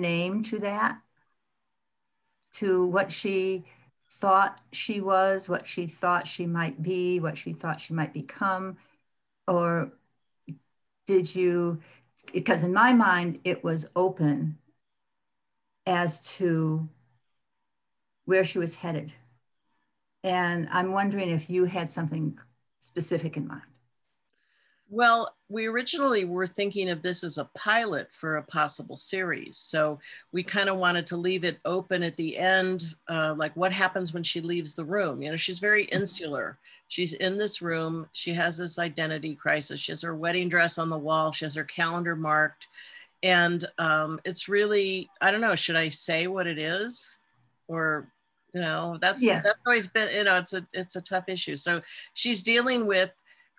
name to that? To what she thought she was, what she thought she might be, what she thought she might become? Or did you, because in my mind, it was open as to where she was headed. And I'm wondering if you had something specific in mind. Well, we originally were thinking of this as a pilot for a possible series. So we kind of wanted to leave it open at the end, uh, like what happens when she leaves the room. You know, she's very mm-hmm. insular. She's in this room. She has this identity crisis. She has her wedding dress on the wall. She has her calendar marked. And um, it's really, I don't know, should I say what it is? Or you know that's yes. that's always been you know it's a it's a tough issue so she's dealing with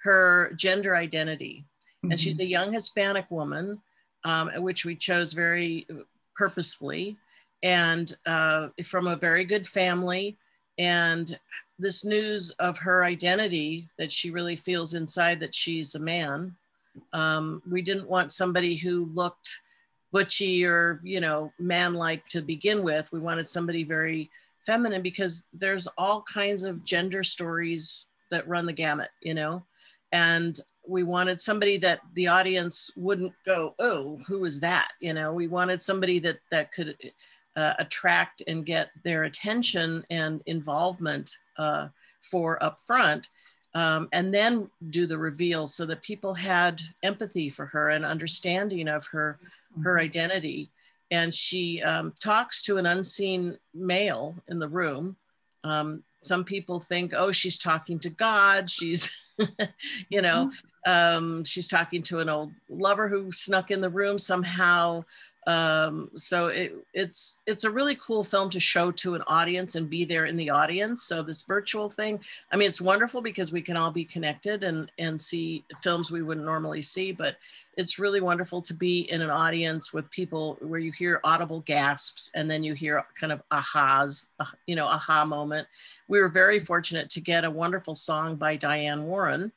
her gender identity. Mm-hmm. And she's mm-hmm. a young Hispanic woman, um, which we chose very purposefully, and uh, from a very good family. And this news of her identity that she really feels inside that she's a man. Um, we didn't want somebody who looked butchy or you know man-like to begin with. We wanted somebody very feminine because there's all kinds of gender stories that run the gamut, you know and we wanted somebody that the audience wouldn't go oh who is that? You know we wanted somebody that that could uh, attract and get their attention and involvement uh, for up front um, and then do the reveal so that people had empathy for her and understanding of her her mm-hmm. identity. And she um, talks to an unseen male in the room. Um, some people think oh she's talking to god. She's you know mm-hmm. um, she's talking to an old lover who snuck in the room somehow um, so it, it's it's a really cool film to show to an audience and be there in the audience. So this virtual thing i mean it's wonderful because we can all be connected and and see films we wouldn't normally see but it's really wonderful to be in an audience with people where you hear audible gasps and then you hear kind of ahas uh, you know aha moment. We were very fortunate to get a wonderful song by diane warren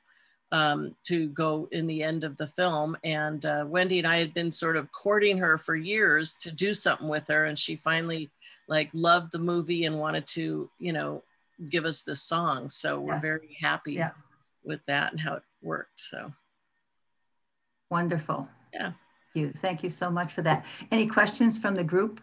um, to go in the end of the film. And uh, Wendy and I had been sort of courting her for years to do something with her, and she finally like loved the movie and wanted to, you know, give us this song. So we're very happy yeah. with that and how it worked. So wonderful. Yeah. Thank you. Thank you so much for that. Any questions from the group?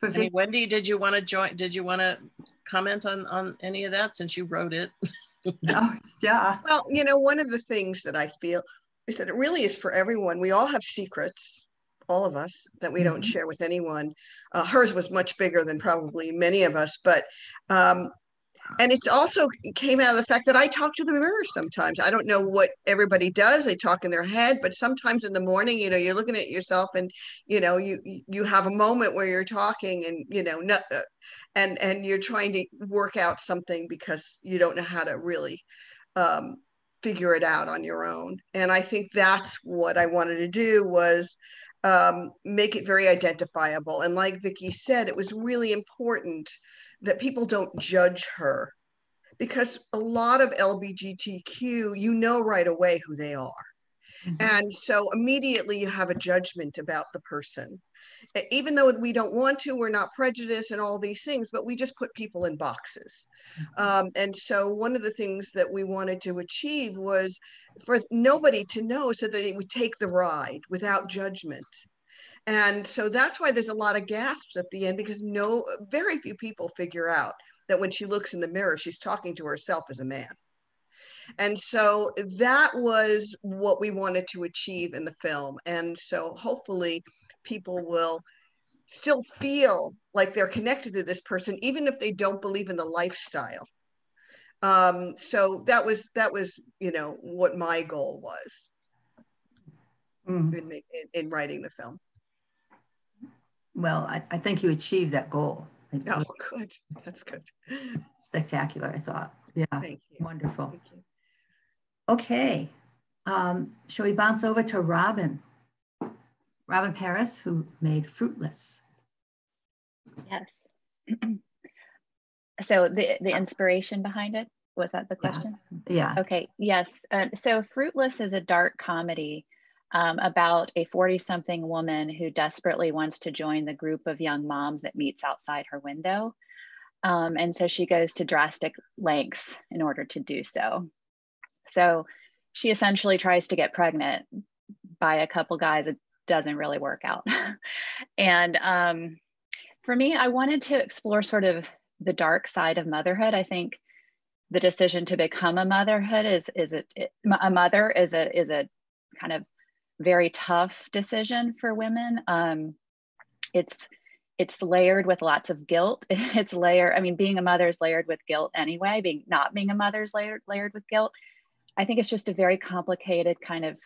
For Wendy, did you want to join? Did you want to comment on on any of that since you wrote it? oh, yeah. Well, you know, one of the things that I feel is that it really is for everyone. We all have secrets, all of us, that we mm-hmm. don't share with anyone. Uh, hers was much bigger than probably many of us, but um, and it's also came out of the fact that I talk to the mirror sometimes. I don't know what everybody does; they talk in their head, but sometimes in the morning, you know, you're looking at yourself, and you know, you you have a moment where you're talking, and you know, not, uh, and and you're trying to work out something because you don't know how to really um, figure it out on your own. And I think that's what I wanted to do was um, make it very identifiable. And like Vickie said, it was really important that people don't judge her because a lot of LBGTQ, you know right away who they are. Mm-hmm. And so immediately you have a judgment about the person. Even though we don't want to, we're not prejudiced and all these things, but we just put people in boxes. Mm-hmm. Um, and so one of the things that we wanted to achieve was for nobody to know so that they would take the ride without judgment. And so that's why there's a lot of gasps at the end because no, very few people figure out that when she looks in the mirror, she's talking to herself as a man. And so that was what we wanted to achieve in the film. And so hopefully people will still feel like they're connected to this person, even if they don't believe in the lifestyle. Um, so that was that was you know what my goal was mm. in, in, in writing the film. Well, I, I think you achieved that goal. Oh, good. That's good. Spectacular, I thought. Yeah. Thank you. Wonderful. Thank you. Okay. Um, shall we bounce over to Robyn? Robyn Paris, who made Fruitless. Yes. so the, the inspiration behind it, was that the question? Yeah. yeah. Okay, yes. Uh, so Fruitless is a dark comedy um, about a 40 something woman who desperately wants to join the group of young moms that meets outside her window. Um, and so she goes to drastic lengths in order to do so. So she essentially tries to get pregnant by a couple guys. It doesn't really work out. and um, for me, I wanted to explore sort of the dark side of motherhood. I think the decision to become a motherhood is is a mother is a is a kind of very tough decision for women. Um, it's it's layered with lots of guilt. It's layered. I mean, being a mother is layered with guilt anyway. Being not being a mother is layered layered with guilt. I think it's just a very complicated kind of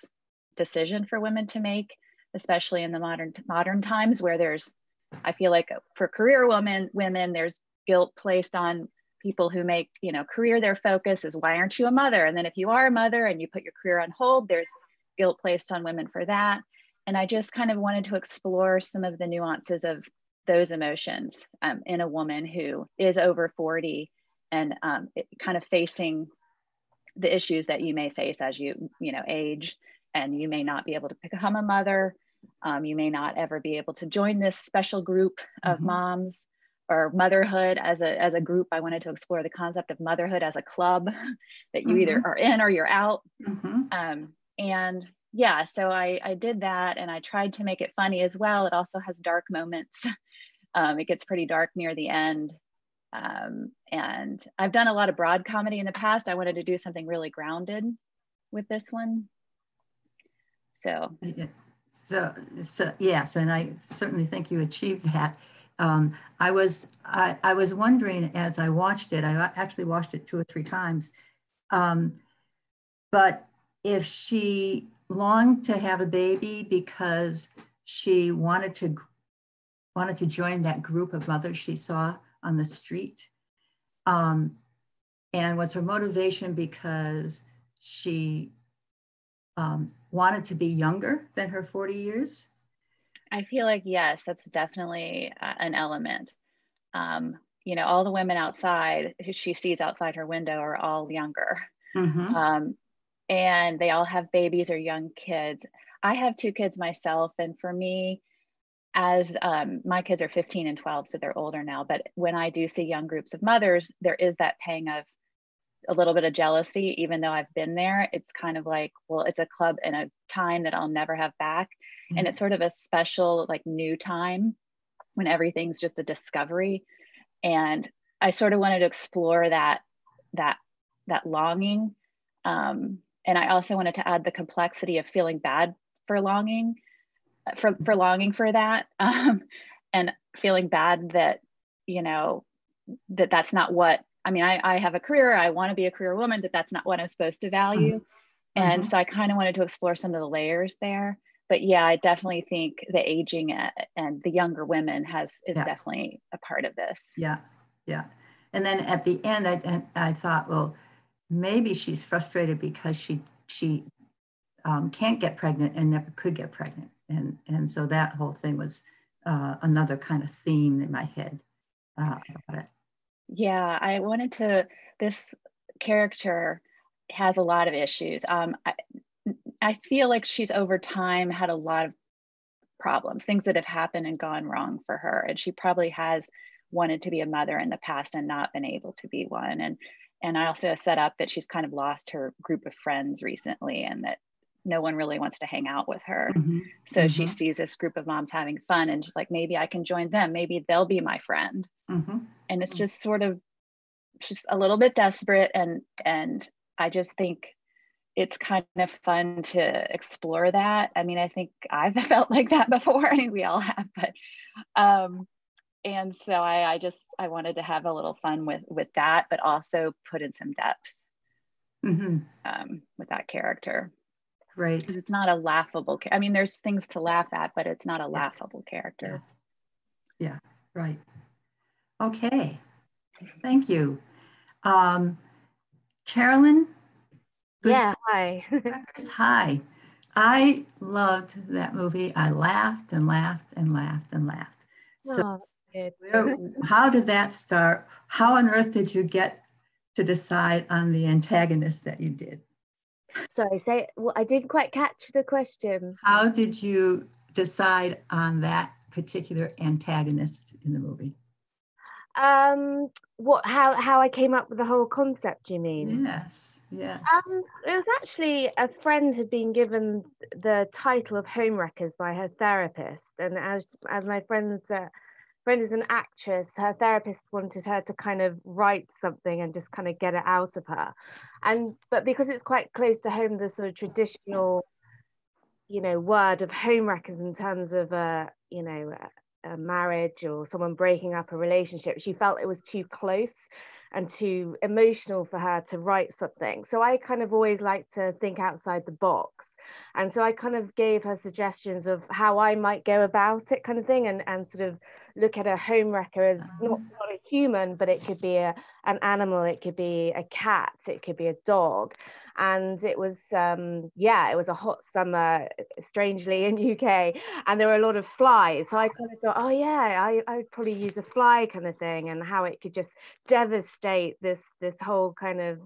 decision for women to make, especially in the modern modern times where there's. I feel like for career women, women there's guilt placed on people who make you know career their focus is why aren't you a mother and then if you are a mother and you put your career on hold there's guilt placed on women for that and i just kind of wanted to explore some of the nuances of those emotions um, in a woman who is over 40 and um, it, kind of facing the issues that you may face as you you know age and you may not be able to become a mother um, you may not ever be able to join this special group of mm-hmm. moms or motherhood as a as a group i wanted to explore the concept of motherhood as a club that you mm-hmm. either are in or you're out mm-hmm. um, and yeah so I, I did that and i tried to make it funny as well. It also has dark moments. Um, it gets pretty dark near the end. Um, and i've done a lot of broad comedy in the past. I wanted to do something really grounded with this one. So so so yes and i certainly think you achieved that. Um, I was I, I, was wondering as I watched it. I actually watched it two or three times. Um, but if she longed to have a baby because she wanted to wanted to join that group of mothers she saw on the street, um, and was her motivation because she um, wanted to be younger than her forty years? I feel like, yes, that's definitely uh, an element. Um, you know, all the women outside who she sees outside her window are all younger. Mm-hmm. And they all have babies or young kids. I have two kids myself. And for me, as um, my kids are 15 and 12, so they're older now, but when I do see young groups of mothers, there is that pang of a little bit of jealousy, even though I've been there. It's kind of like, well, it's a club and a time that I'll never have back mm-hmm. and it's sort of a special like new time when everything's just a discovery and i sort of wanted to explore that that that longing um, and i also wanted to add the complexity of feeling bad for longing for for longing for that um, and feeling bad that you know that that's not what i mean i, I have a career i want to be a career woman that that's not what i'm supposed to value mm-hmm. and mm-hmm. so i kind of wanted to explore some of the layers there but yeah, I definitely think the aging and the younger women has is yeah. definitely a part of this. Yeah, yeah. And then at the end, I, I thought, well, maybe she's frustrated because she she um, can't get pregnant and never could get pregnant, and and so that whole thing was uh, another kind of theme in my head uh, about it. Yeah, I wanted to. This character has a lot of issues. Um, I, I feel like she's over time had a lot of problems, things that have happened and gone wrong for her. And she probably has wanted to be a mother in the past and not been able to be one. And and I also set up that she's kind of lost her group of friends recently and that no one really wants to hang out with her. Mm-hmm. So mm-hmm. she sees this group of moms having fun and she's like, maybe I can join them. Maybe they'll be my friend. Mm-hmm. And it's just sort of she's a little bit desperate and and I just think it's kind of fun to explore that. I mean, I think I've felt like that before. I think we all have, but um, and so I, I just I wanted to have a little fun with with that, but also put in some depth mm-hmm. um, with that character. Right. It's not a laughable. I mean, there's things to laugh at, but it's not a laughable character. Yeah. yeah. Right. Okay. Thank you, um, Carolyn. Yeah, hi. hi. I loved that movie. I laughed and laughed and laughed and laughed. So, where, how did that start? How on earth did you get to decide on the antagonist that you did? Sorry, say well, I didn't quite catch the question. How did you decide on that particular antagonist in the movie? Um, what? How how I came up with the whole concept? You mean? Yes, yes. Um, it was actually a friend had been given the title of homewreckers by her therapist, and as as my friend's uh, friend is an actress, her therapist wanted her to kind of write something and just kind of get it out of her, and but because it's quite close to home, the sort of traditional, you know, word of homewreckers in terms of a you know a marriage or someone breaking up a relationship, she felt it was too close and too emotional for her to write something. So I kind of always like to think outside the box. And so I kind of gave her suggestions of how I might go about it, kind of thing, and, and sort of look at a home wrecker as not, not a human, but it could be a, an animal, it could be a cat, it could be a dog. And it was um, yeah it was a hot summer strangely in uk and there were a lot of flies. So i kind of thought oh yeah I, i'd probably use a fly kind of thing and how it could just devastate this this whole kind of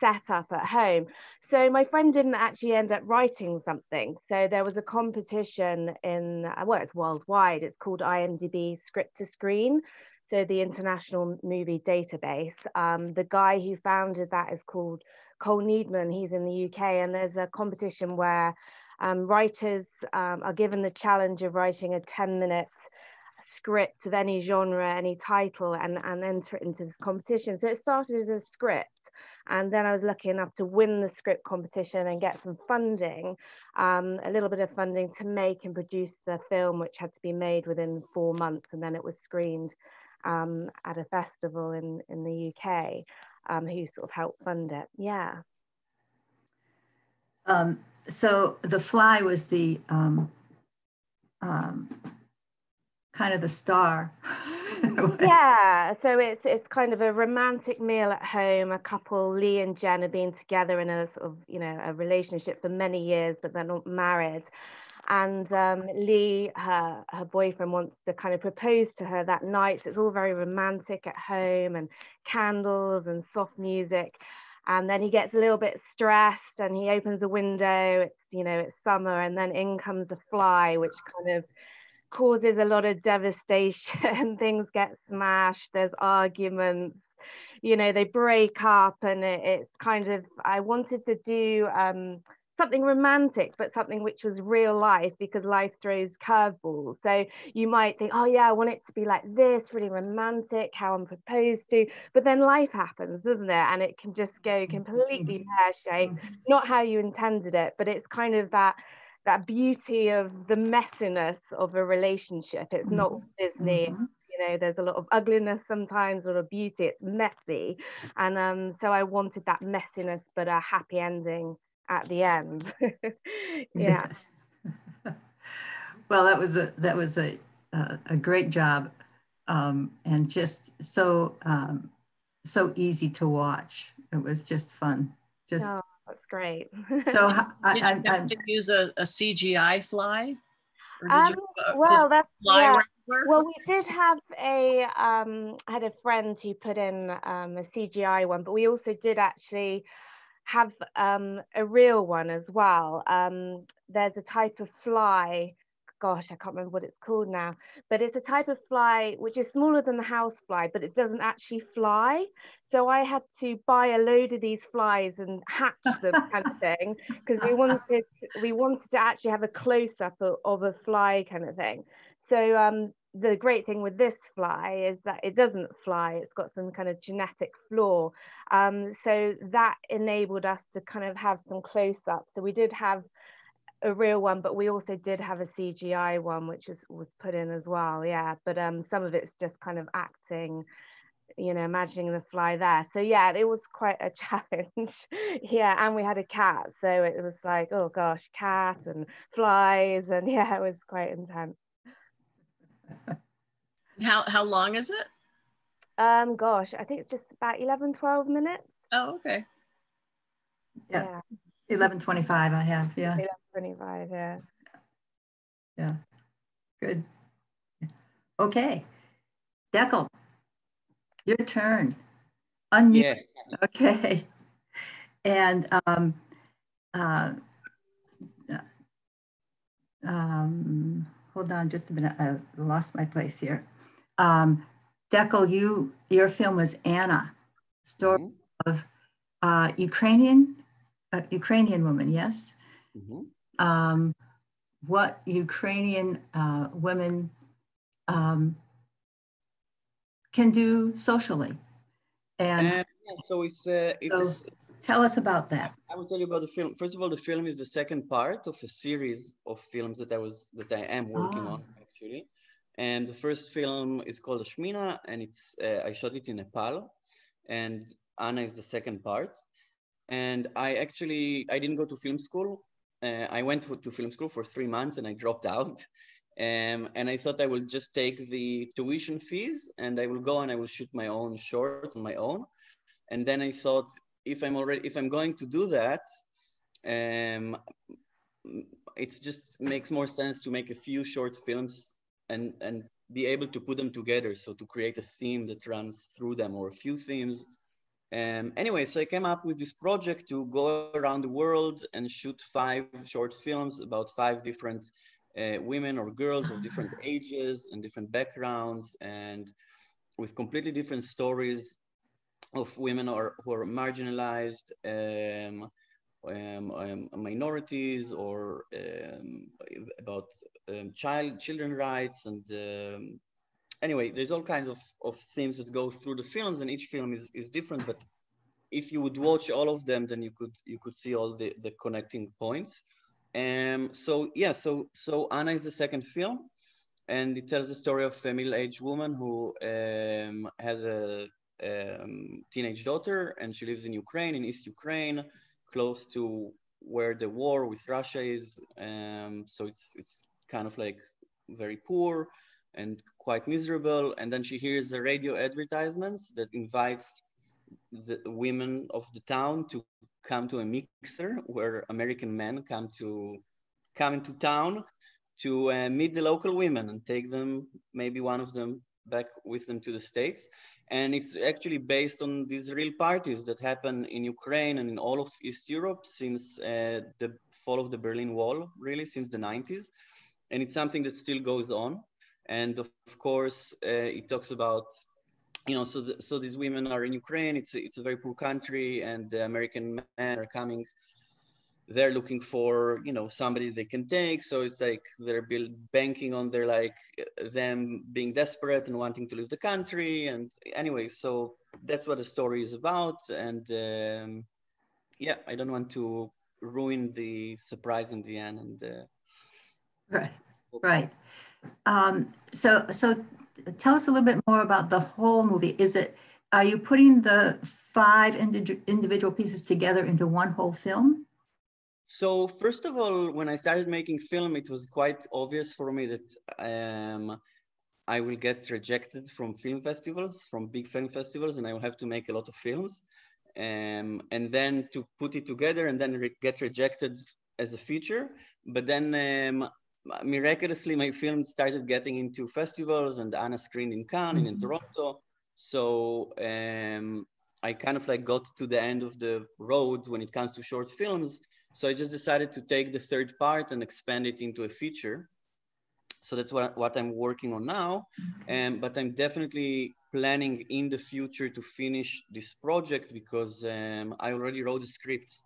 setup at home. So my friend didn't actually end up writing something. So there was a competition in well it's worldwide. It's called imdb script to screen. So the international movie database. Um, the guy who founded that is called Col Needham, he's in the UK, and there's a competition where um, writers um, are given the challenge of writing a 10 minute script of any genre, any title, and, and enter it into this competition. So it started as a script, and then I was lucky enough to win the script competition and get some funding, um, a little bit of funding to make and produce the film, which had to be made within four months, and then it was screened um, at a festival in, in the UK um, who sort of helped fund it. Yeah. Um, so the fly was the um, um, kind of the star. yeah, so it's it's kind of a romantic meal at home. A couple, Lee and Jen, have been together in a sort of you know a relationship for many years, but they're not married and um, Lee, her her boyfriend, wants to kind of propose to her that night. So it's all very romantic at home and candles and soft music. And then he gets a little bit stressed and he opens a window. It's you know it's summer, and then in comes a fly, which kind of causes a lot of devastation. Things get smashed. There's arguments. You know they break up, and it, it's kind of. I wanted to do. Um, something romantic, but something which was real life because life throws curveballs. So you might think, oh, yeah, I want it to be like this, really romantic, how I'm proposed to. But then life happens, doesn't it? And it can just go completely mm-hmm. pear shaped, mm-hmm. not how you intended it, but it's kind of that. That beauty of the messiness of a relationship. It's not mm-hmm. Disney you know there's a lot of ugliness sometimes or a beauty it's messy and um so i wanted that messiness but a happy ending at the end. yeah. Yes. well, that was a that was a a, a great job, um, and just so um, so easy to watch. It was just fun. Just oh, that's great. so I, did you I, have I, to use a, a CGI fly? Um, you, uh, well, that's yeah. Well, we did have a um, I had a friend who put in um, a CGI one, but we also did actually have um, a real one as well. Um, there's a type of fly, gosh, I can't remember what it's called now, but it's a type of fly which is smaller than the house fly, but it doesn't actually fly. So I had to buy a load of these flies and hatch them kind of thing because we wanted we wanted to actually have a close up of, of a fly kind of thing. So um, the great thing with this fly is that it doesn't fly it's got some kind of genetic flaw um, so that enabled us to kind of have some close-up so we did have a real one but we also did have a cgi one which was was put in as well yeah but um, some of it's just kind of acting you know imagining the fly there so yeah it was quite a challenge yeah and we had a cat so it was like oh gosh cat and flies and yeah it was quite intense how how long is it? Um, gosh, I think it's just about 11, 12 minutes. Oh, okay. Yeah. yeah. 11.25 I have, yeah. 11.25, yeah. Yeah, good. Okay. Dekel, your turn. Unmute. Yeah. Okay. And um, uh, um, hold on just a minute. I lost my place here. Um, Dekel, you your film was Anna, story mm -hmm. of uh, Ukrainian uh, Ukrainian woman. Yes. Mm -hmm. um, what Ukrainian uh, women um, can do socially, and uh, yeah, so it's uh, it's. So, Tell us about that. I will tell you about the film. First of all, the film is the second part of a series of films that I was that I am working on actually. And the first film is called Ashmina, and it's uh, I shot it in Nepal, and Anna is the second part. And I actually I didn't go to film school. Uh, I went to, to, film school for three months and I dropped out. Um, and I thought I will just take the tuition fees and I will go and I will shoot my own short on my own. And then I thought if I'm already if I'm going to do that, um, it just makes more sense to make a few short films and and be able to put them together. So to create a theme that runs through them or a few themes. Um, anyway, so I came up with this project to go around the world and shoot five short films about five different uh, women or girls of different ages and different backgrounds and with completely different stories of women are, who are marginalized, um, um, um, minorities, or um, about um, child children rights, and um, anyway, there's all kinds of, of themes that go through the films, and each film is, is different. But if you would watch all of them, then you could you could see all the, the connecting points. Um, so yeah, so so Anna is the second film, and it tells the story of a middle-aged woman who um, has a um, teenage daughter, and she lives in Ukraine, in East Ukraine, close to where the war with Russia is. Um, so it's it's kind of like very poor and quite miserable. And then she hears the radio advertisements that invites the women of the town to come to a mixer where American men come to come into town to uh, meet the local women and take them, maybe one of them back with them to the States. And it's actually based on these real parties that happen in Ukraine and in all of East Europe since uh, the fall of the Berlin Wall, really, since the 90s. And it's something that still goes on. And of course, uh, it talks about, you know, so, the, so these women are in Ukraine, it's a, it's a very poor country, and the American men are coming. They're looking for you know somebody they can take. So it's like they're build, banking on their like them being desperate and wanting to leave the country. And anyway so that's what the story is about. And um, yeah i don't want to ruin the surprise in the end. And uh, right right um, so so tell us a little bit more about the whole movie is it are you putting the five indi- individual pieces together into one whole film so first of all, when I started making film, it was quite obvious for me that um, I will get rejected from film festivals, from big film festivals, and I will have to make a lot of films. Um, and then to put it together and then re- get rejected as a feature. But then um, miraculously, my film started getting into festivals and Anna screened in Cannes mm-hmm. and in Toronto. So um, I kind of like got to the end of the road when it comes to short films so I just decided to take the third part and expand it into a feature. So that's what, what I'm working on now. Um, but I'm definitely planning in the future to finish this project because um, I already wrote the scripts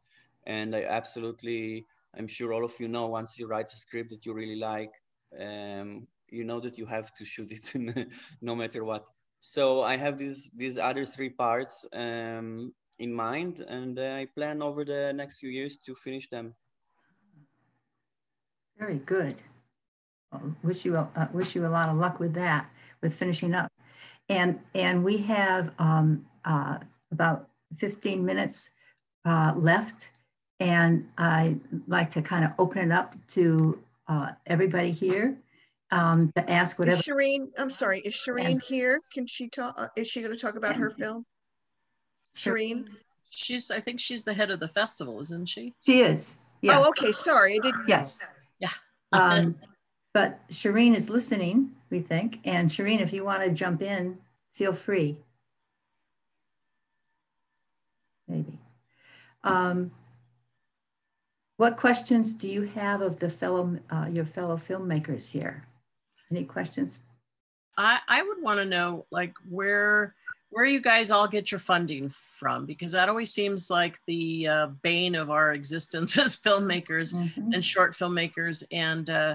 and I absolutely, I'm sure all of you know, once you write a script that you really like, um, you know that you have to shoot it no matter what. So I have these these other three parts um, in mind, and uh, I plan over the next few years to finish them. Very good. Wish you uh, wish you a lot of luck with that, with finishing up. And and we have um, uh, about 15 minutes uh, left, and I'd like to kind of open it up to uh, everybody here um, to ask whatever. Is Shireen, I'm sorry, is Shireen here? Can she talk? Uh, is she going to talk about her film? Shireen? She's, I think she's the head of the festival, isn't she? She is. Yes. Oh, okay. Sorry. I didn't. Yes. Yeah. um, but Shireen is listening, we think. And Shireen, if you want to jump in, feel free. Maybe. Um, What questions do you have of the fellow, uh, your fellow filmmakers here? Any questions? I, I would want to know like where where you guys all get your funding from because that always seems like the uh, bane of our existence as filmmakers mm-hmm. and short filmmakers and uh,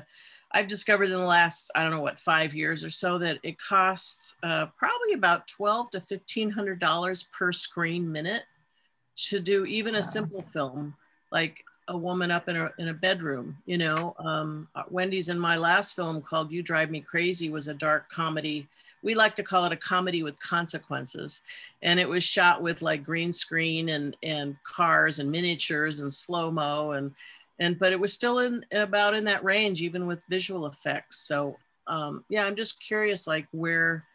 i've discovered in the last i don't know what five years or so that it costs uh, probably about 12 to 1500 dollars per screen minute to do even a simple film like a woman up in a, in a bedroom you know um, wendy's in my last film called you drive me crazy was a dark comedy. We like to call it a comedy with consequences. And it was shot with like green screen and and cars and miniatures and slow mo and and but it was still in about in that range even with visual effects. So um, yeah i'm just curious like where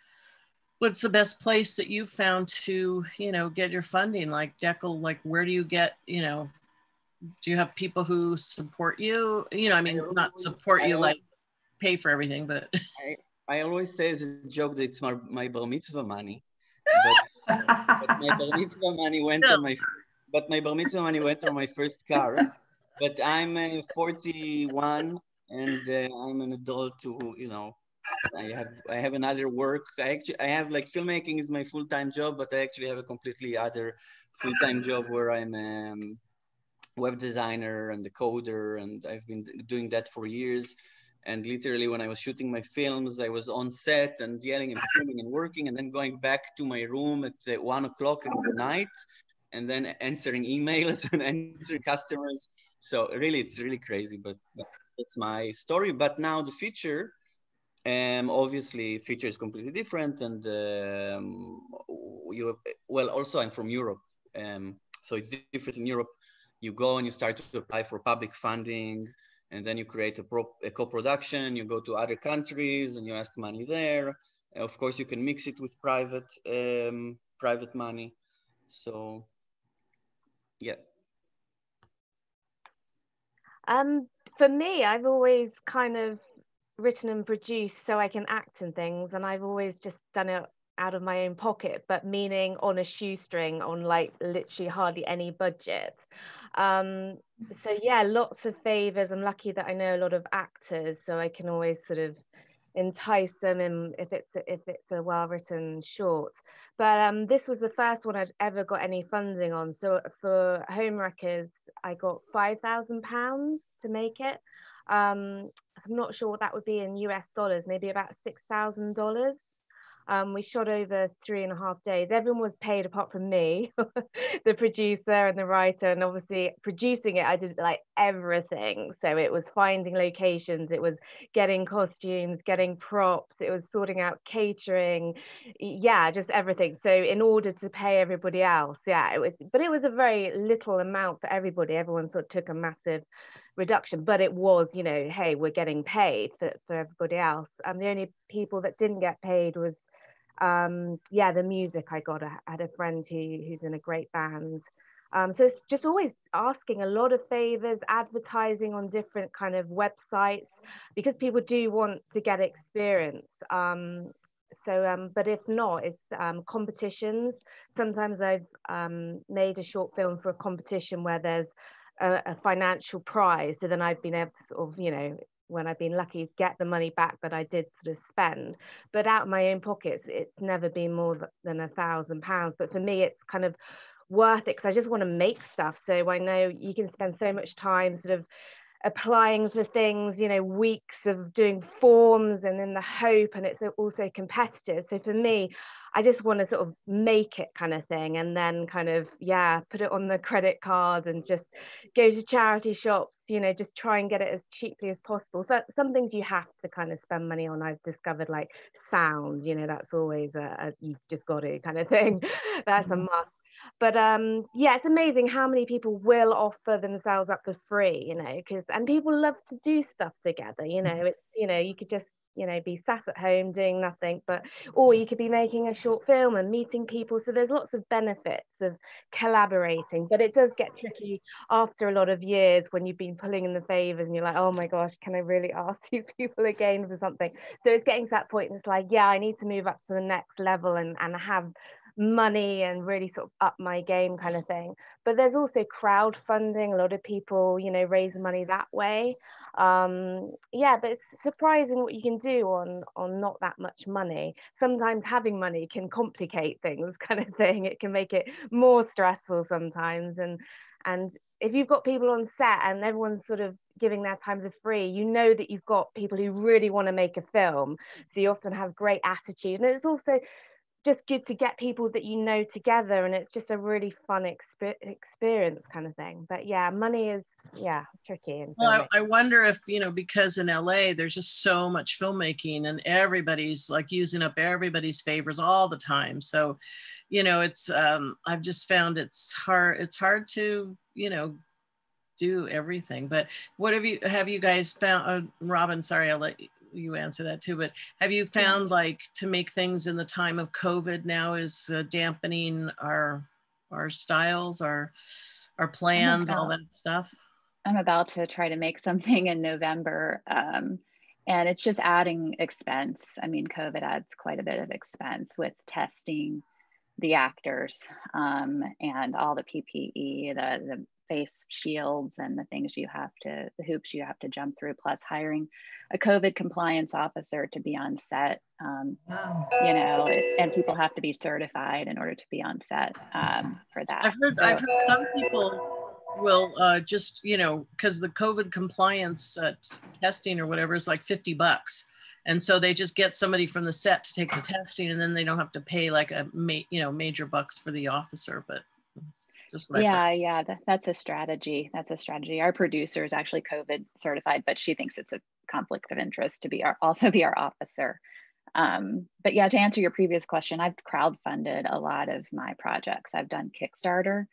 what's the best place that you found to you know get your funding? Like Dekel like where do you get you know do you have people who support you? You know i mean not support you like pay for everything but I, I always say as a joke that it's my, my bar mitzvah money. But, but my bar mitzvah money went on my but my bar mitzvah money went on my first car. But i'm uh, 41 and uh, i'm an adult who you know I have I have another work. I actually I have like filmmaking is my full time job, but I actually have a completely other full time job where I'm um, web designer and the coder, and I've been doing that for years. And literally, when I was shooting my films, I was on set and yelling and screaming and working, and then going back to my room at uh, one o'clock in the night, and then answering emails and answering customers. So really, it's really crazy, but that's my story. But now the feature, um, obviously, feature is completely different, and um, you well, also I'm from Europe, um, so it's different in Europe you go and you start to apply for public funding and then you create a, pro- a co-production you go to other countries and you ask money there. Of course you can mix it with private um, private money. So yeah. Um for me i've always kind of written and produced so i can act in things and i've always just done it out of my own pocket but meaning on a shoestring on like literally hardly any budget um, so yeah, lots of favors. I'm lucky that I know a lot of actors, so I can always sort of entice them in if it's a, if it's a well written short. But um, this was the first one I'd ever got any funding on. So for Homewreckers, I got five thousand pounds to make it. Um, I'm not sure what that would be in US dollars, maybe about six thousand dollars. Um, we shot over three and a half days. Everyone was paid apart from me, the producer and the writer, and obviously producing it. I did like everything. So it was finding locations, it was getting costumes, getting props, it was sorting out catering, yeah, just everything. So in order to pay everybody else, yeah, it was. But it was a very little amount for everybody. Everyone sort of took a massive reduction but it was you know hey we're getting paid for, for everybody else and the only people that didn't get paid was um, yeah, the music I got. I had a friend who, who's in a great band. Um, so it's just always asking a lot of favors, advertising on different kind of websites because people do want to get experience. Um, so, um, but if not, it's um, competitions. Sometimes I've um, made a short film for a competition where there's a, a, financial prize. So then I've been able to sort of, you know, when I've been lucky get the money back that I did sort of spend. But out of my own pockets, it's never been more than a thousand pounds. But for me, it's kind of worth it because I just want to make stuff. So I know you can spend so much time sort of applying for things, you know, weeks of doing forms and then the hope, and it's also competitive. So for me, I just want to sort of make it kind of thing and then kind of, yeah, put it on the credit card and just go to charity shops, you know, just try and get it as cheaply as possible. So some things you have to kind of spend money on. I've discovered like sound, you know, that's always a, a you've just got to kind of thing. that's a mm-hmm. must but um yeah it's amazing how many people will offer themselves up for free you know because and people love to do stuff together you know it's you know you could just you know be sat at home doing nothing but or you could be making a short film and meeting people so there's lots of benefits of collaborating but it does get tricky after a lot of years when you've been pulling in the favors and you're like oh my gosh can i really ask these people again for something? So it's getting to that point and it's like yeah i need to move up to the next level and and have money and really sort of up my game kind of thing. But there's also crowdfunding. A lot of people, you know, raise money that way. Um, yeah, but it's surprising what you can do on on not that much money. Sometimes having money can complicate things, kind of thing. It can make it more stressful sometimes. And and if you've got people on set and everyone's sort of giving their time for free, you know that you've got people who really want to make a film. So you often have great attitude. And it's also just good to get people that you know together and it's just a really fun exp- experience kind of thing. But yeah money is yeah tricky well I, I, wonder if you know because in la there's just so much filmmaking and everybody's like using up everybody's favors all the time. So you know it's um i've just found it's hard it's hard to you know do everything. But what have you have you guys found uh, robyn sorry i'll let you answer that too, but have you found like to make things in the time of COVID now is uh, dampening our our styles, our our plans, about, all that stuff? I'm about to try to make something in November. Um, and it's just adding expense. I mean, COVID adds quite a bit of expense with testing the actors um, and all the PPE, the, the face shields and the things you have to, the hoops you have to jump through, plus hiring a COVID compliance officer to be on set. Um, wow. You know, and people have to be certified in order to be on set um, for that. I've heard, so, I've heard some people will uh, just, you know, because the COVID compliance uh, testing or whatever is like 50 bucks. And so they just get somebody from the set to take the testing and then they don't have to pay like a, ma- you know, major bucks for the officer. But just yeah, yeah, that, that's a strategy. That's a strategy. Our producer is actually COVID certified, but she thinks it's a conflict of interest to be our also be our officer. Um, but yeah, to answer your previous question, I've crowdfunded a lot of my projects. I've done Kickstarter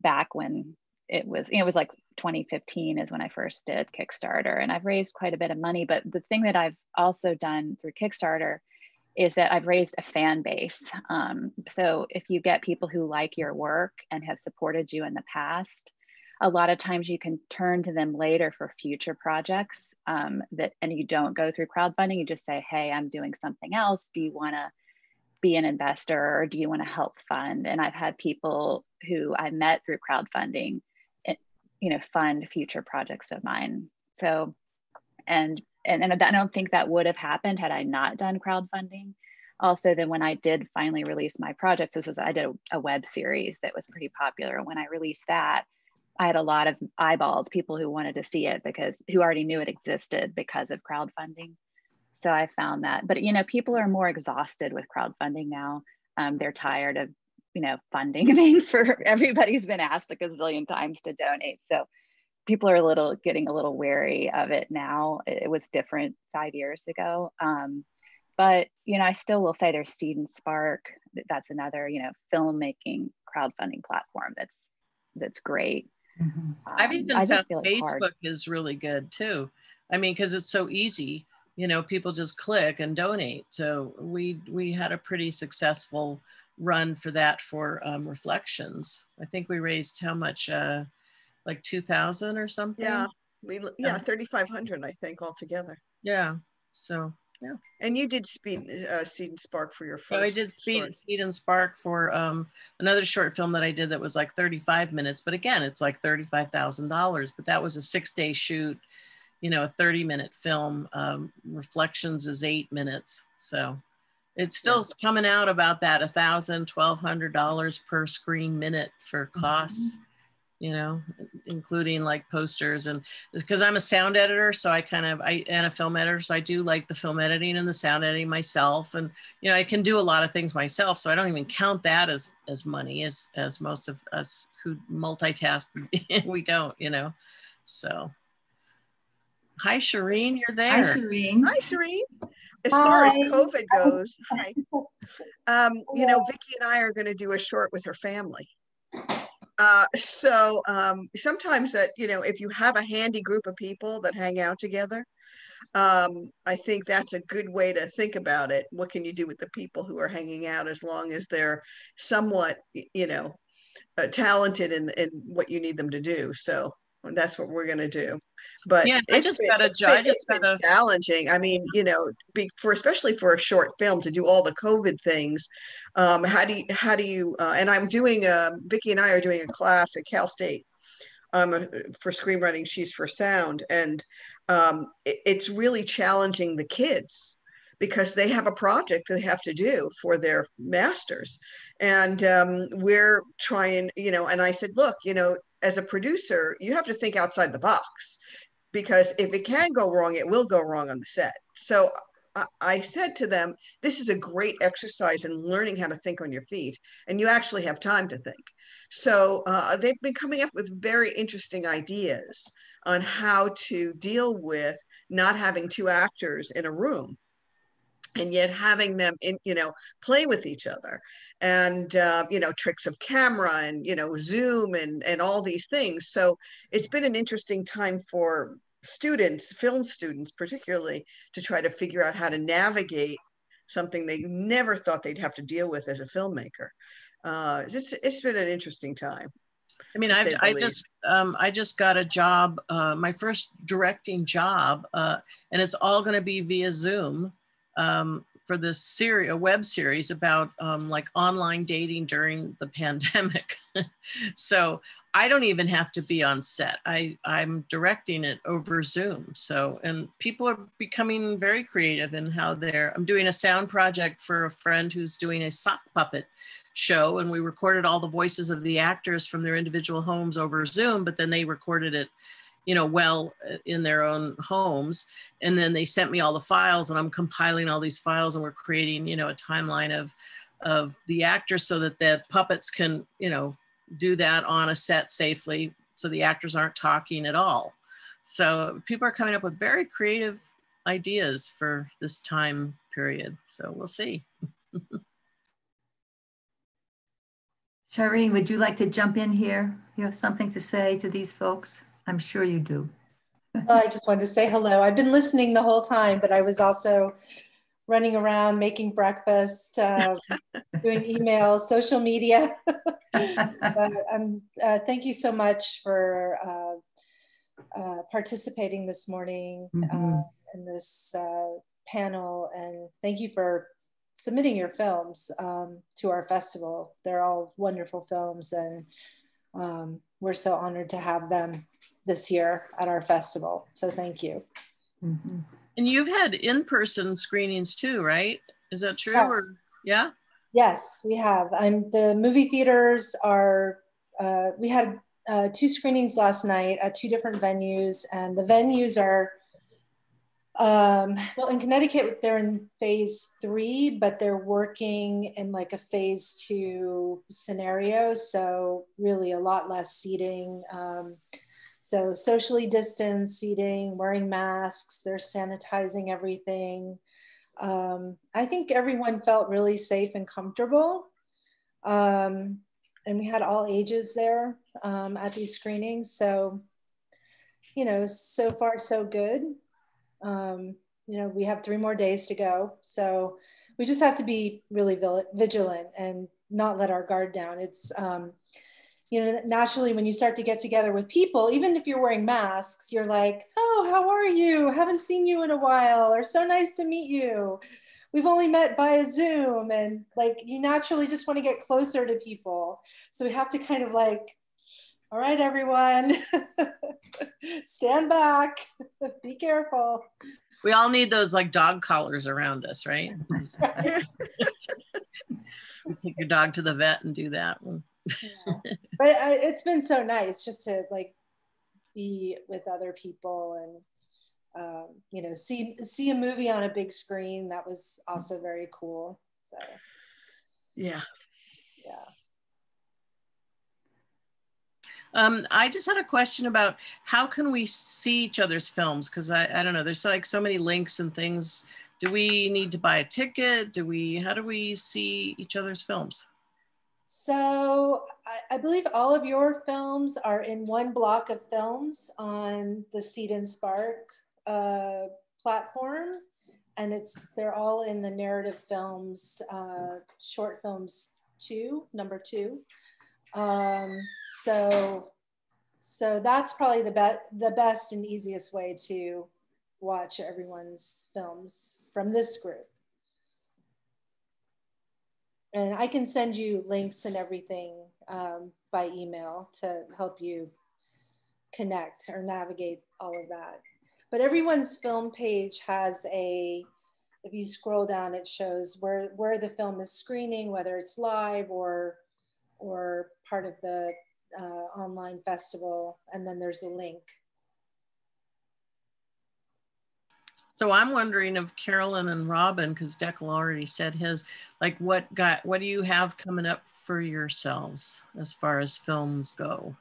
back when it was, you know, it was like 2015 is when I first did Kickstarter, and I've raised quite a bit of money. But the thing that I've also done through Kickstarter is that I've raised a fan base. Um, so if you get people who like your work and have supported you in the past, a lot of times you can turn to them later for future projects um, that and you don't go through crowdfunding. You just say hey i'm doing something else. Do you want to be an investor or do you want to help fund? And i've had people who i met through crowdfunding eh, you know fund future projects of mine. So and and, and I don't think that would have happened had I not done crowdfunding. Also, then when I did finally release my projects, this was I did a, a web series that was pretty popular. When I released that, I had a lot of eyeballs, people who wanted to see it because who already knew it existed because of crowdfunding. So I found that, but you know, people are more exhausted with crowdfunding now. Um, they're tired of, you know, funding things for everybody's been asked a gazillion times to donate. So people are a little getting a little wary of it now. It, was different five years ago. Um, but you know, I still will say there's Seed and Spark. That's another you know filmmaking crowdfunding platform that's that's great. Mm-hmm. Um, I've even found Facebook is really good too. I mean, because it's so easy. You know, people just click and donate. So we we had a pretty successful run for that for um, reflections. I think we raised how much? Uh, like 2000 or something? Yeah we yeah 3500 i think altogether. Yeah so yeah. And you did speed uh, seed and spark for your first oh, i did speed, seed and spark for um, another short film that i did that was like 35 minutes but again it's like $35000 but that was a six day shoot you know a 30 minute film um, reflections is eight minutes so it's still yeah. coming out about that a thousand twelve hundred dollars per screen minute for costs. mm-hmm you know, including like posters and because I'm a sound editor, so I kind of I and a film editor, so I do like the film editing and the sound editing myself, and you know I can do a lot of things myself, so I don't even count that as as money as as most of us who multitask we don't, you know, so. Hi, Shireen, you're there. Hi, Shireen. Hi, Shireen. As hi. far as COVID goes, hi. Um, you know, Vickie and I are going to do a short with her family. Uh, so um, sometimes that you know if you have a handy group of people that hang out together um, i think that's a good way to think about it what can you do with the people who are hanging out as long as they're somewhat you know uh, talented in, in what you need them to do so that's what we're going to do. But yeah, I just been, got a job. It's been, a... challenging. I mean, you know, be, for especially for a short film to do all the COVID things. Um, how do you, how do you? Uh, and I'm doing a. Vickie and I are doing a class at Cal State um, for screenwriting. She's for sound, and um, it, it's really challenging the kids because they have a project they have to do for their masters and um, we're trying you know and i said look you know as a producer you have to think outside the box because if it can go wrong it will go wrong on the set. So I, said to them this is a great exercise in learning how to think on your feet and you actually have time to think. So uh, they've been coming up with very interesting ideas on how to deal with not having two actors in a room and yet having them in you know play with each other and uh, you know tricks of camera and you know zoom and and all these things. So it's been an interesting time for students film students particularly to try to figure out how to navigate something they never thought they'd have to deal with as a filmmaker. Uh, it's, it's been an interesting time I mean, i I just um, I just got a job, uh, my first directing job, uh, and it's all going to be via Zoom um, for this series, a web series about um, like online dating during the pandemic. so I don't even have to be on set. I, I'm directing it over Zoom. So, and people are becoming very creative in how they're, I'm doing a sound project for a friend who's doing a sock puppet show. And we recorded all the voices of the actors from their individual homes over Zoom, but then they recorded it you know, well uh, in their own homes. And then they sent me all the files and I'm compiling all these files and we're creating, you know, a timeline of, of the actors so that the puppets can, you know, do that on a set safely so the actors aren't talking at all. So people are coming up with very creative ideas for this time period. So we'll see. Shireen, would you like to jump in here? You have something to say to these folks? I'm sure you do. I just wanted to say hello. I've been listening the whole time, but I was also running around making breakfast, uh, doing emails, social media. but, um, uh, thank you so much for uh, uh participating this morning mm -hmm. in this uh, panel, and thank you for submitting your films um, to our festival. They're all wonderful films, and um, we're so honored to have them this year at our festival. So thank you. Mm-hmm. And you've had in-person screenings too, right? Is that true? Yeah. Or yeah? Yes, we have. I'm the movie theaters are. Uh, we had uh, two screenings last night at two different venues, and the venues are. Um, well, in Connecticut, they're in phase three, but they're working in like a phase two scenario. So really, a lot less seating. Um, so socially distanced seating, wearing masks, they're sanitizing everything. Um, I think everyone felt really safe and comfortable. Um, and we had all ages there um, at these screenings. So, you know, so far so good. Um, you know, we have three more days to go. So we just have to be really vigilant and not let our guard down. It's, um, you know, naturally when you start to get together with people, even if you're wearing masks, you're like, oh, how are you? Haven't seen you in a while, or so nice to meet you. We've only met via Zoom. And like, you naturally just want to get closer to people. So we have to kind of like, all right, everyone, stand back, be careful. We all need those like dog collars around us, right? take your dog to the vet and do that one yeah. but uh, it's been so nice just to like be with other people and um, you know see see a movie on a big screen that was also very cool so yeah yeah um, I just had a question about how can we see each other's films? Because I, I don't know, there's like so many links and things. Do we need to buy a ticket? Do we, how do we see each other's films? So I, I, believe all of your films are in one block of films on the Seed and Spark uh, platform. And it's they're all in the narrative films, uh, short films two, number two. Um, so so that's probably the best the best and easiest way to watch everyone's films from this group and i can send you links and everything um, by email to help you connect or navigate all of that but everyone's film page has a if you scroll down it shows where where the film is screening whether it's live or or part of the uh, online festival, and then there's a link. So I'm wondering of Carolyn and Robyn, because Dekel already said his, like what got, what do you have coming up for yourselves as far as films go?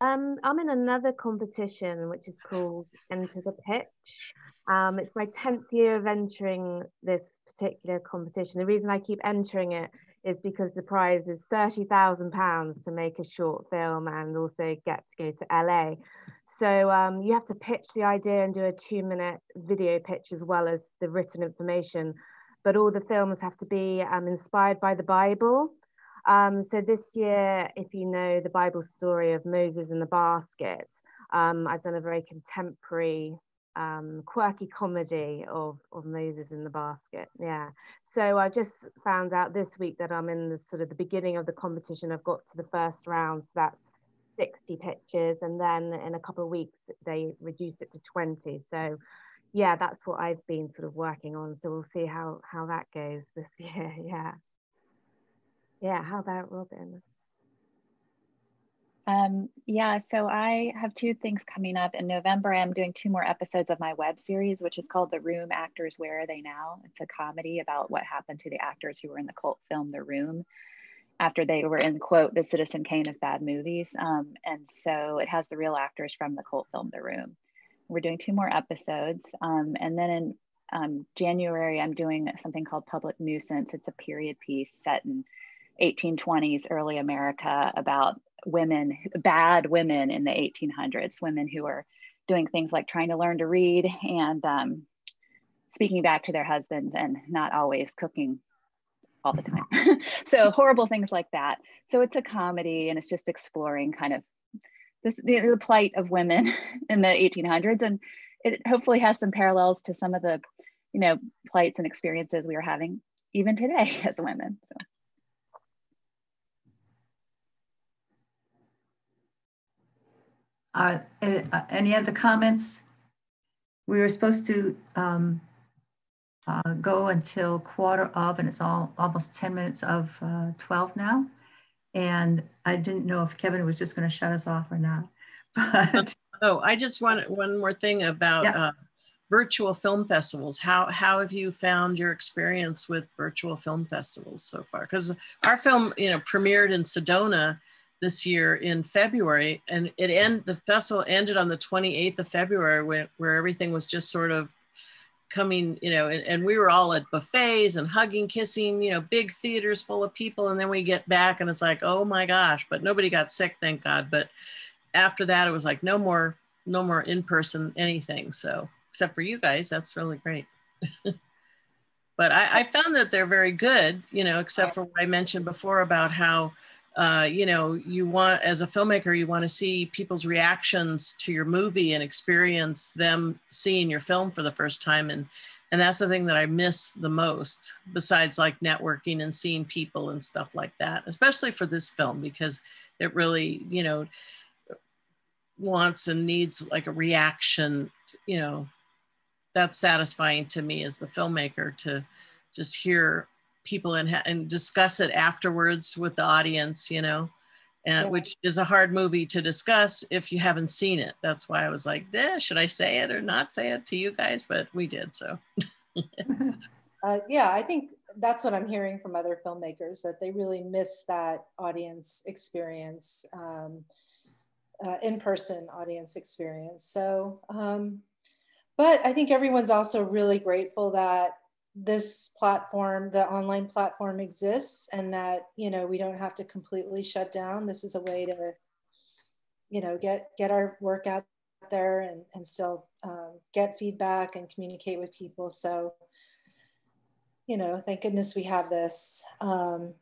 Um, I'm in another competition which is called Enter the Pitch. Um, it's my 10th year of entering this particular competition. The reason I keep entering it is because the prize is £30,000 to make a short film and also get to go to LA. So um, you have to pitch the idea and do a two minute video pitch as well as the written information. But all the films have to be um, inspired by the Bible. Um, so this year, if you know the Bible story of Moses in the basket, um, I've done a very contemporary um, quirky comedy of, of Moses in the basket. Yeah. So I just found out this week that I'm in the sort of the beginning of the competition. I've got to the first round. So that's 60 pictures. And then in a couple of weeks, they reduce it to 20. So yeah, that's what I've been sort of working on. So we'll see how, how that goes this year. Yeah. Yeah. How about Robyn? Um, yeah, so I have two things coming up. In November, I'm doing two more episodes of my web series, which is called The Room Actors Where Are They Now? It's a comedy about what happened to the actors who were in the cult film The Room after they were in, quote, the Citizen Kane of bad movies. Um, and so it has the real actors from the cult film The Room. We're doing two more episodes. Um, and then in um, January, I'm doing something called Public Nuisance. It's a period piece set in 1820s early America about women, bad women in the 1800s, women who are doing things like trying to learn to read and um, speaking back to their husbands and not always cooking all the time. so horrible things like that. So it's a comedy and it's just exploring kind of this, the, the plight of women in the 1800s. And it hopefully has some parallels to some of the, you know, plights and experiences we are having even today as women. So. Uh, uh, any other comments? We were supposed to um, uh, go until quarter of, and it's all almost 10 minutes of uh, 12 now. And I didn't know if Kevin was just going to shut us off or not. But oh, I just wanted one more thing about yeah. Uh, virtual film festivals. How how have you found your experience with virtual film festivals so far? Because our film, you know, premiered in Sedona this year in February, and it end the festival ended on the 28th of February, where, where everything was just sort of coming, you know, and, and we were all at buffets and hugging, kissing, you know, big theaters full of people, and then we get back and it's like, oh my gosh, but nobody got sick, thank God. But after that, it was like no more, no more in person anything. So except for you guys, that's really great. but I, I found that they're very good, you know, except for what I mentioned before about how uh, you know, you want, as a filmmaker, you want to see people's reactions to your movie and experience them seeing your film for the first time. And, and that's the thing that I miss the most, besides like networking and seeing people and stuff like that, especially for this film, because it really, you know, wants and needs like a reaction, you know, that's satisfying to me as the filmmaker to just hear people and, and discuss it afterwards with the audience, you know, and, yeah. which is a hard movie to discuss if you haven't seen it. That's why I was like, eh, should I say it or not say it to you guys? But we did so. uh, yeah, I think that's what I'm hearing from other filmmakers that they really miss that audience experience, um, uh, in person audience experience. So, um, but I think everyone's also really grateful that this platform, the online platform exists and that, you know, we don't have to completely shut down. This is a way to, you know, get, get our work out there and, and still um, get feedback and communicate with people. So, you know, thank goodness we have this. Um,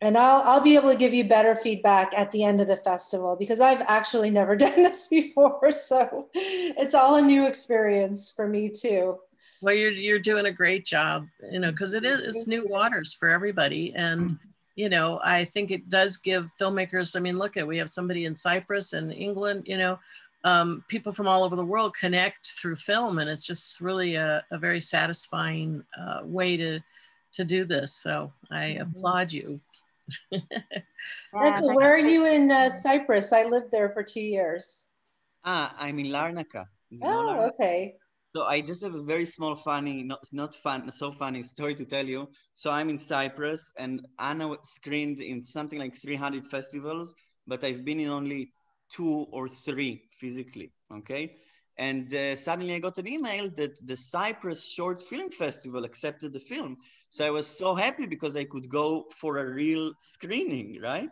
and I'll I'll be able to give you better feedback at the end of the festival because I've actually never done this before, so it's all a new experience for me too. Well, you're you're doing a great job, you know, because it is it's new waters for everybody, and you know I think it does give filmmakers. I mean, look at we have somebody in Cyprus and England, you know, um, people from all over the world connect through film, and it's just really a, a very satisfying uh, way to to do this. So I mm-hmm. applaud you. Michael, where are you in uh, Cyprus? I lived there for two years. Ah, I'm in Larnaca. You oh, Larnaca? okay. So I just have a very small, funny, not not fun, so funny story to tell you. So I'm in Cyprus, and Anna screened in something like 300 festivals, but I've been in only two or three physically. Okay, and uh, suddenly I got an email that the Cyprus Short Film Festival accepted the film. So I was so happy because I could go for a real screening, right?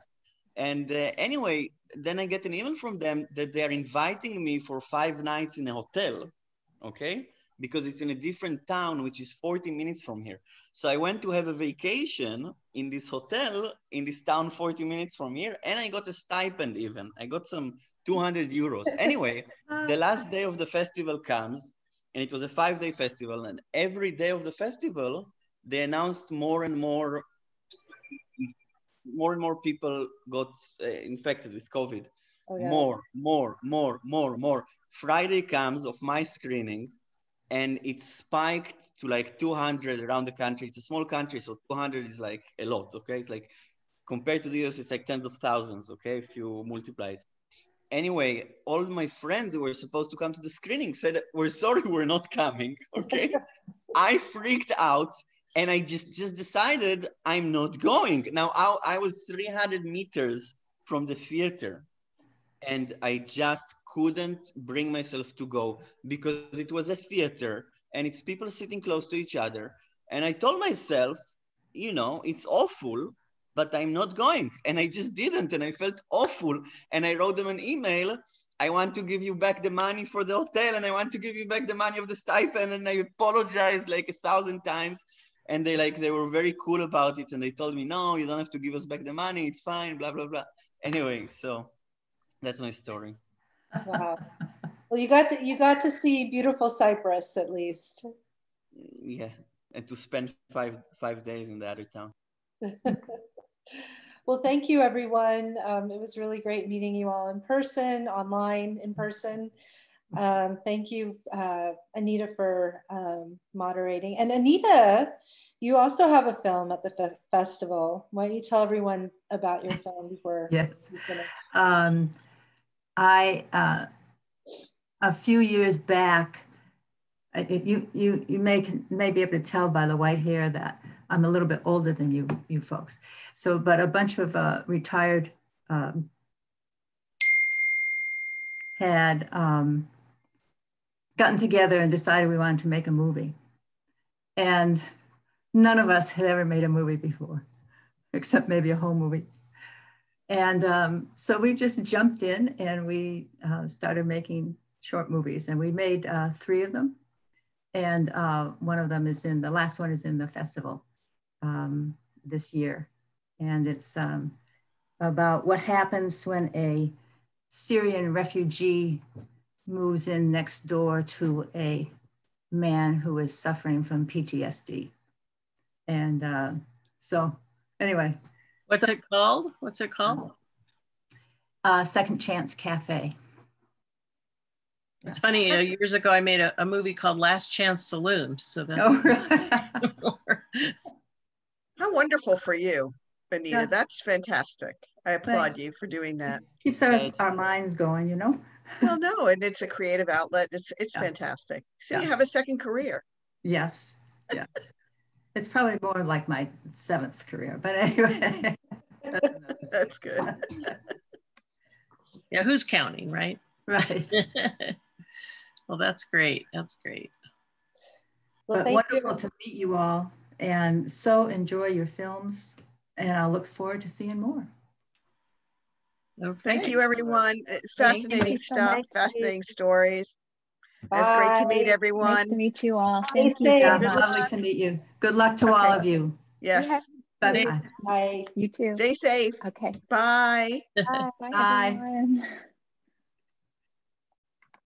And uh, anyway, then I get an email from them that they are inviting me for five nights in a hotel, okay? Because it's in a different town, which is 40 minutes from here. So I went to have a vacation in this hotel in this town 40 minutes from here, and I got a stipend even. I got some 200 euros. Anyway, the last day of the festival comes, and it was a five day festival. And every day of the festival, they announced more and more, more and more people got uh, infected with COVID. Oh, yeah. More, more, more, more, more. Friday comes of my screening, and it spiked to like 200 around the country. It's a small country, so 200 is like a lot. Okay, it's like compared to the US, it's like tens of thousands. Okay, if you multiply it anyway, all my friends who were supposed to come to the screening said, "We're sorry, we're not coming." Okay, I freaked out and I just just decided I'm not going. Now I, I was 300 meters from the theater, and I just couldn't bring myself to go because it was a theater and it's people sitting close to each other. And I told myself, you know, it's awful, but I'm not going. And I just didn't. And I felt awful. And I wrote them an email. I want to give you back the money for the hotel and I want to give you back the money of the stipend. And I apologized like a thousand times. And they like they were very cool about it. And they told me, no, you don't have to give us back the money. It's fine, blah, blah, blah. Anyway, so that's my story. Wow. Well, you got to, you got to see beautiful Cyprus at least. Yeah, and to spend five five days in the other town. Well, thank you, everyone. Um, it was really great meeting you all in person, online, in person. Um, thank you, uh, Anita, for um, moderating. And Anita, you also have a film at the fe festival. Why don't you tell everyone about your film before? yes. Um, I, uh, a few years back, you, you, you may, may be able to tell by the white hair that I'm a little bit older than you, you folks. So, but a bunch of uh, retired um, had um, gotten together and decided we wanted to make a movie. And none of us had ever made a movie before, except maybe a home movie. And um, so we just jumped in and we uh, started making short movies, and we made uh, three of them. And uh, one of them is in the last one is in the festival um, this year. And it's um, about what happens when a Syrian refugee moves in next door to a man who is suffering from PTSD. And uh, so, anyway. What's so, it called? What's it called? Uh, Second Chance Cafe. It's funny. Uh, years ago, I made a, a, movie called Last Chance Saloon. So that's. Oh, really? How wonderful for you, Benita. Yeah. That's fantastic. I applaud Thanks. you for doing that. Keeps our, our minds going, you know? well, no, and it's a creative outlet. It's it's yeah. fantastic. So yeah. you have a second career. Yes. Yes. It's probably more like my seventh career, but anyway. That's good. yeah, who's counting, right? Right. well, that's great. That's great. Well, but wonderful you. to meet you all and so enjoy your films and I'll look forward to seeing more. Okay. Thank you, everyone. Fascinating you stuff, so fascinating stories. Bye. It was great to meet everyone. Nice to meet you all. Thank you. Yeah, lovely to meet you. Good luck to okay. all of you. Yes. Bye-bye. Bye. You too. Stay safe. Okay. Bye. Bye. Bye. Bye. everyone.